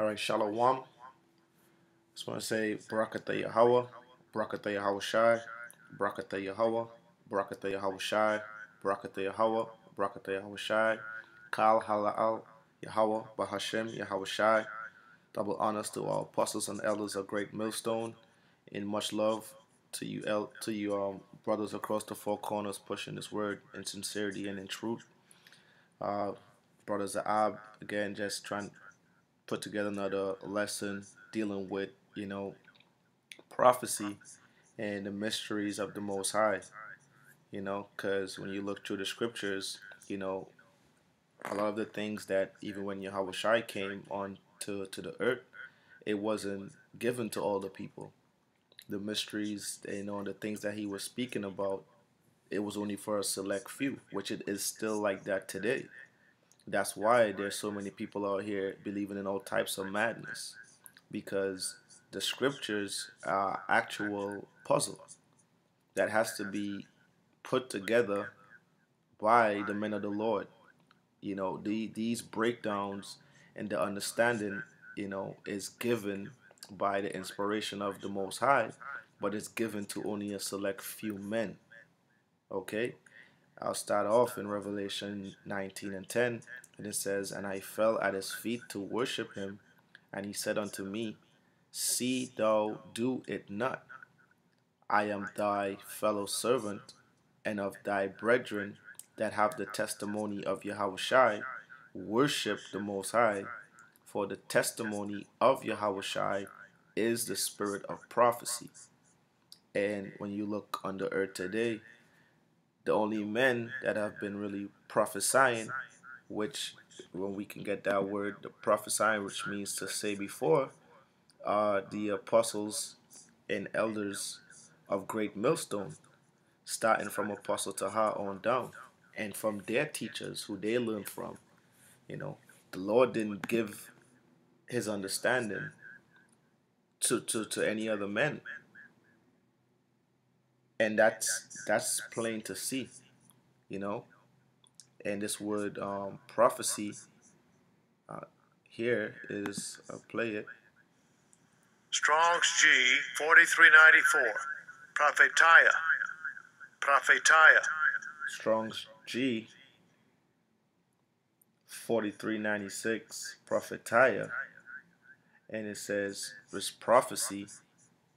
All right, Shalom. Just want to say Barakatah Yahweh, Barakatah Yahweh Shai, Barakatah Yahweh, Barakatah Yahweh Shai, Barakatah Yahweh, Barakatah Yahweh Shai, Kal Halal Yahweh, Bahashem Yahweh Shai. Double honors to our apostles and elders of Great Millstone, and much love to you, el- to you, um, brothers across the four corners, pushing this word in sincerity and in truth. Uh, brothers Ab, again, just trying put together another lesson dealing with, you know, prophecy and the mysteries of the Most High. You know, because when you look through the scriptures, you know, a lot of the things that even when Yahweh Shai came on to, to the earth, it wasn't given to all the people. The mysteries, you know, the things that he was speaking about, it was only for a select few, which it is still like that today. That's why there's so many people out here believing in all types of madness, because the scriptures are actual puzzle that has to be put together by the men of the Lord. You know, the, these breakdowns and the understanding, you know, is given by the inspiration of the Most High, but it's given to only a select few men. Okay? I'll start off in Revelation 19 and 10, and it says, And I fell at his feet to worship him, and he said unto me, See thou do it not. I am thy fellow servant, and of thy brethren that have the testimony of Yahweh Shai, worship the Most High, for the testimony of Yahweh Shai is the spirit of prophecy. And when you look on the earth today, the only men that have been really prophesying, which when we can get that word, the prophesying, which means to say before, are the apostles and elders of Great Millstone, starting from Apostle Taha on down, and from their teachers who they learned from. You know, the Lord didn't give his understanding to, to, to any other men. And that's that's plain to see, you know. And this word um, prophecy uh, here is uh, play it. Strong's G 4394. propheteia. propheteia. Strong's G 4396 Prophetaya and it says this prophecy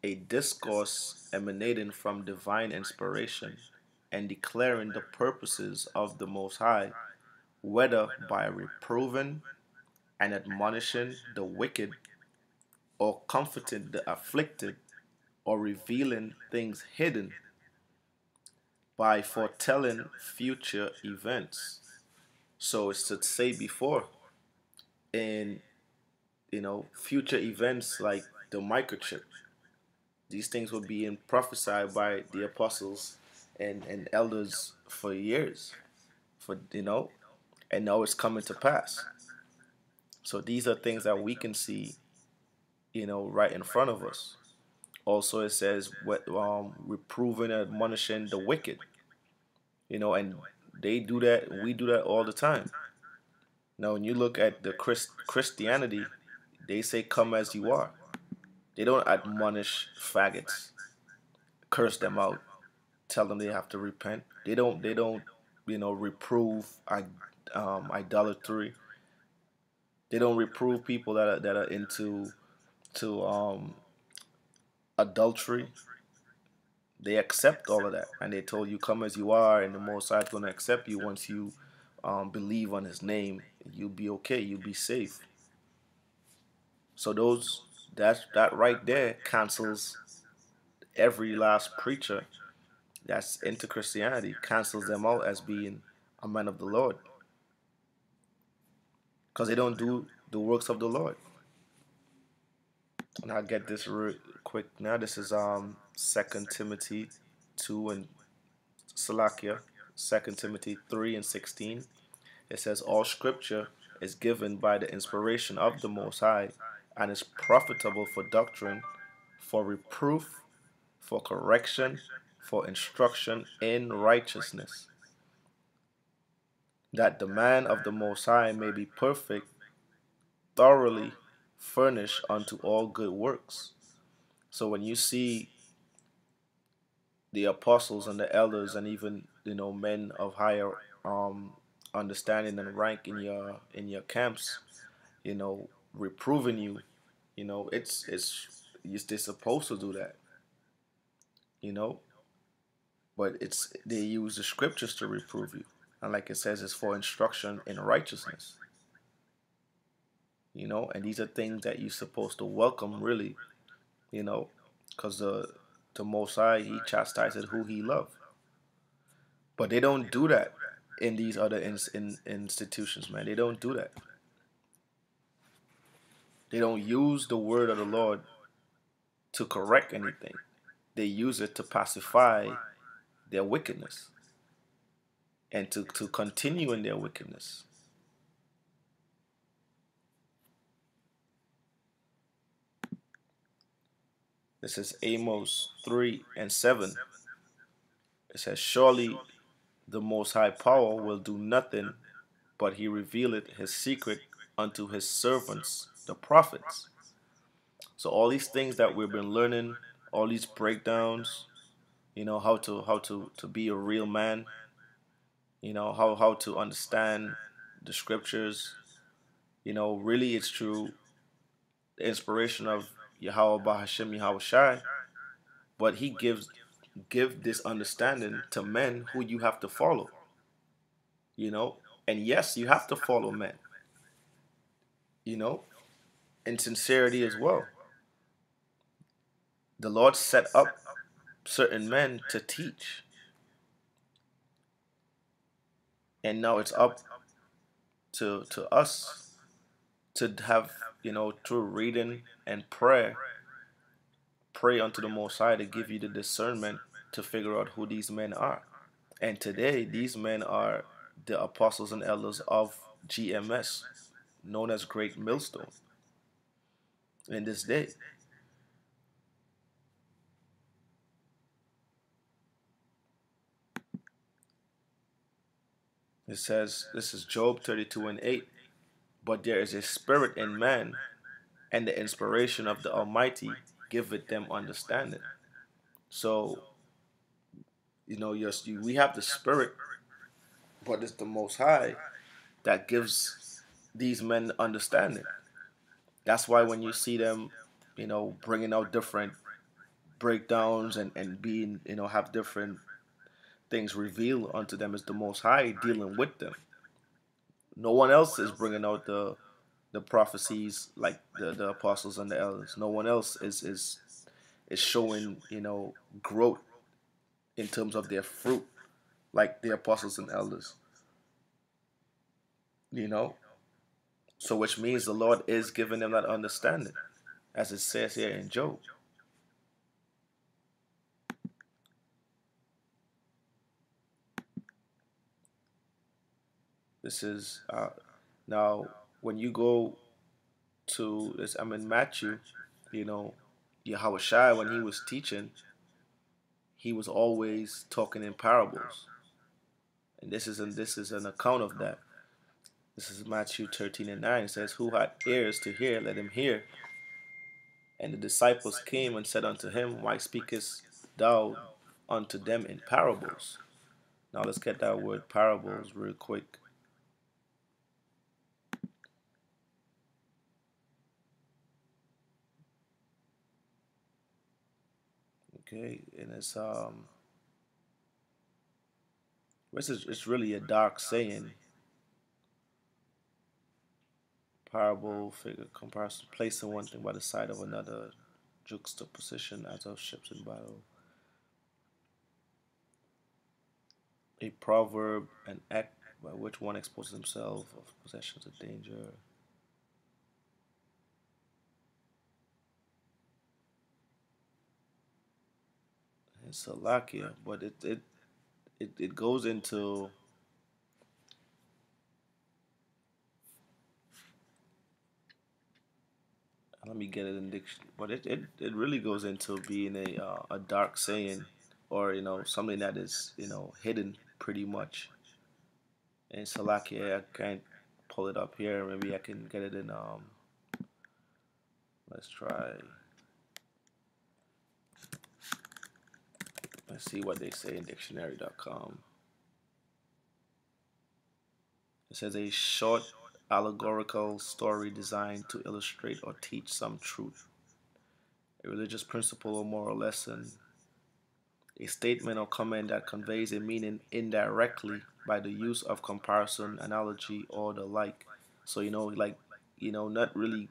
a discourse emanating from divine inspiration and declaring the purposes of the most high whether by reproving and admonishing the wicked or comforting the afflicted or revealing things hidden by foretelling future events. So it's to say before in you know future events like the microchip these things were being prophesied by the apostles and, and elders for years for you know and now it's coming to pass. So these are things that we can see you know right in front of us. Also it says what um reproving and admonishing the wicked. You know and they do that we do that all the time. Now when you look at the Christ, christianity they say come as you are they don't admonish faggots, curse them out, tell them they have to repent. They don't. They don't. You know, reprove um, idolatry. They don't reprove people that are that are into to um, adultery. They accept all of that, and they told you come as you are, and the Most High is going to accept you once you um, believe on His name. You'll be okay. You'll be safe. So those that that right there cancels every last preacher that's into Christianity, cancels them out as being a man of the Lord. Because they don't do the works of the Lord. And I'll get this real quick now. This is um Second Timothy 2 and Salakia, Second Timothy 3 and 16. It says, All scripture is given by the inspiration of the Most High and is profitable for doctrine, for reproof, for correction, for instruction in righteousness, that the man of the Most High may be perfect, thoroughly furnished unto all good works. So when you see the apostles and the elders and even you know men of higher um, understanding and rank in your in your camps, you know, reproving you, you know, it's it's they're supposed to do that, you know. But it's they use the scriptures to reprove you, and like it says, it's for instruction in righteousness. You know, and these are things that you're supposed to welcome, really, you know, because the the Most High He chastises who He loves. But they don't do that in these other in, in, institutions, man. They don't do that. They don't use the word of the Lord to correct anything. They use it to pacify their wickedness and to, to continue in their wickedness. This is Amos 3 and 7. It says, Surely the Most High Power will do nothing, but he revealeth his secret unto his servants, the prophets. So all these things that we've been learning, all these breakdowns, you know, how to how to, to be a real man, you know, how how to understand the scriptures, you know, really it's true the inspiration of Yahweh Bahashim Yahweh Shai, but he gives give this understanding to men who you have to follow. You know, and yes, you have to follow men. You know, in sincerity as well. The Lord set up certain men to teach. And now it's up to to us to have, you know, through reading and prayer pray unto the Most High to give you the discernment to figure out who these men are. And today, these men are the apostles and elders of GMS, known as Great Millstone, in this day. It says, this is Job 32 and 8. But there is a spirit in man, and the inspiration of the Almighty giveth them understanding. So, you know, we have the Spirit, but it's the Most High that gives these men understanding. That's why when you see them, you know, bringing out different breakdowns and, and being, you know, have different things revealed unto them as the Most High dealing with them. No one else is bringing out the the prophecies like the, the apostles and the elders. No one else is is is showing you know growth in terms of their fruit like the apostles and elders. You know, so which means the Lord is giving them that understanding, as it says here in Job. This is uh, now when you go to this, I'm in Matthew, you know, Yahweh when he was teaching, he was always talking in parables. And this is an, this is an account of that. This is Matthew 13 and 9. It says, Who had ears to hear, let him hear. And the disciples came and said unto him, Why speakest thou unto them in parables? Now let's get that word parables real quick. Okay, and it's um, is it's really a dark saying. Parable figure comparison, placing one thing by the side of another, juxtaposition as of ships in battle. A proverb, an act by which one exposes himself of possessions of danger. Salakia, but it it it, it goes into let me get it in dictionary, but it, it, it really goes into being a uh, a dark saying, or you know something that is you know hidden pretty much. And Salakia, I can't pull it up here. Maybe I can get it in um Let's try. Let's see what they say in dictionary.com. It says a short allegorical story designed to illustrate or teach some truth, a religious principle or moral lesson, a statement or comment that conveys a meaning indirectly by the use of comparison, analogy, or the like. So, you know, like, you know, not really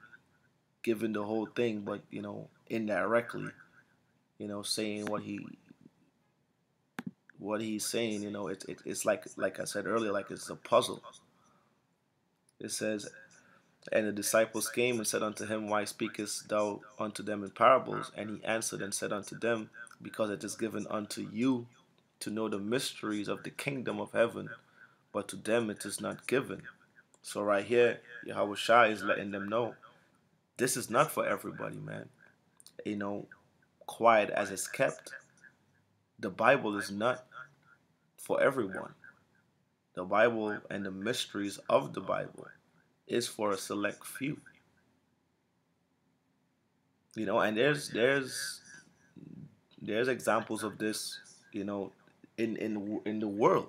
giving the whole thing, but, you know, indirectly, you know, saying what he what he's saying, you know, it, it, it's like like I said earlier, like it's a puzzle. It says, And the disciples came and said unto him, Why speakest thou unto them in parables? And he answered and said unto them, Because it is given unto you to know the mysteries of the kingdom of heaven, but to them it is not given. So right here, Yahweh is letting them know this is not for everybody, man. You know, quiet as it's kept, the Bible is not for everyone. The Bible and the mysteries of the Bible is for a select few. You know, and there's there's there's examples of this, you know, in in in the world.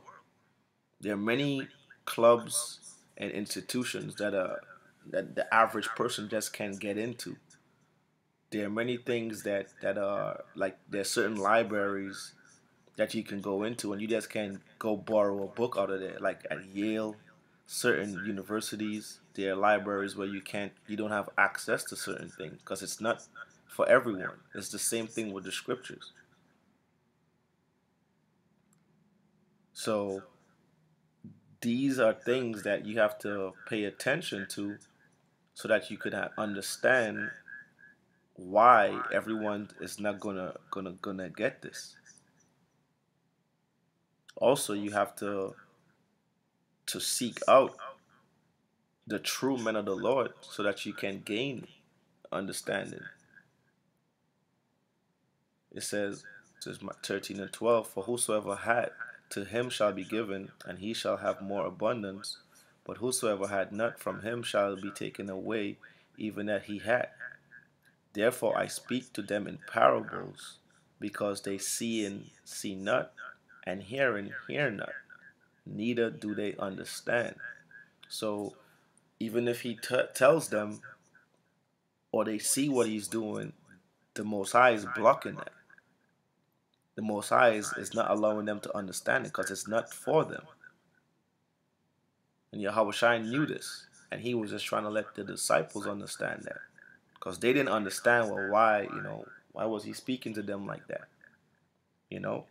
There are many clubs and institutions that are that the average person just can't get into. There are many things that that are like there's certain libraries that you can go into and you just can't go borrow a book out of there. Like at Yale certain universities there are libraries where you can't you don't have access to certain things because it's not for everyone. It's the same thing with the scriptures. So these are things that you have to pay attention to so that you could understand why everyone is not gonna gonna gonna get this also you have to to seek out the true men of the Lord so that you can gain understanding. It says, says 13 and 12, For whosoever had, to him shall be given, and he shall have more abundance. But whosoever had not, from him shall be taken away, even that he had. Therefore I speak to them in parables, because they see and see not, and hearing hear not, neither do they understand. So even if he t- tells them or they see what he's doing, the Most High is blocking that. The Most High is, is not allowing them to understand it because it's not for them. And Yahweh Shai knew this, and he was just trying to let the disciples understand that because they didn't understand well why you know why was he speaking to them like that you know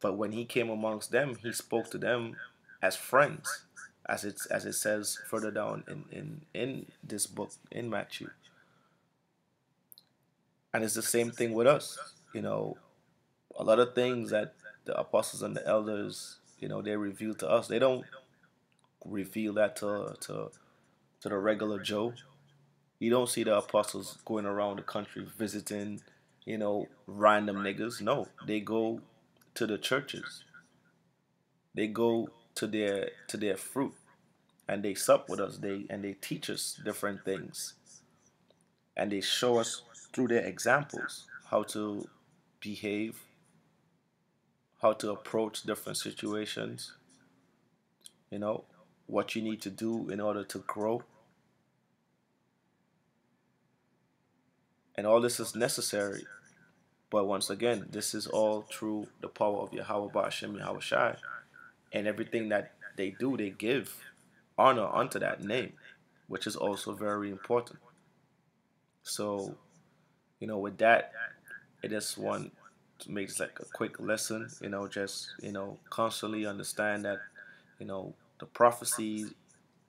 but when he came amongst them, he spoke to them as friends, as it as it says further down in, in, in this book in Matthew. And it's the same thing with us. You know, a lot of things that the apostles and the elders, you know, they reveal to us. They don't reveal that to to to the regular Joe. You don't see the apostles going around the country visiting, you know, random niggas. No, they go to the churches. They go to their to their fruit and they sup with us. They and they teach us different things. And they show us through their examples how to behave, how to approach different situations, you know, what you need to do in order to grow. And all this is necessary but once again, this is all through the power of Yahweh Ba'ashem Yahweh Shai. And everything that they do, they give honor unto that name, which is also very important. So, you know, with that, it is one to make like a quick lesson, you know, just, you know, constantly understand that, you know, the prophecy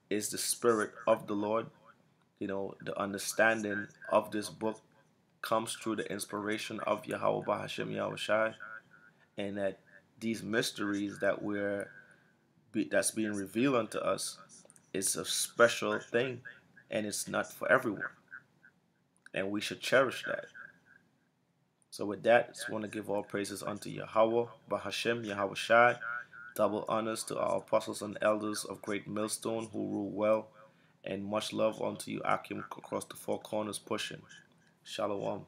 is the spirit of the Lord. You know, the understanding of this book comes through the inspiration of Yahweh Bahashim Yahushai, and that these mysteries that we're that's being revealed unto us is a special thing, and it's not for everyone, and we should cherish that. So with that, just want to give all praises unto Yahweh Bahashim Yahweh Shai. Double honors to our apostles and elders of Great Millstone who rule well And much love unto you, Akim, across the four corners pushing. Shalom.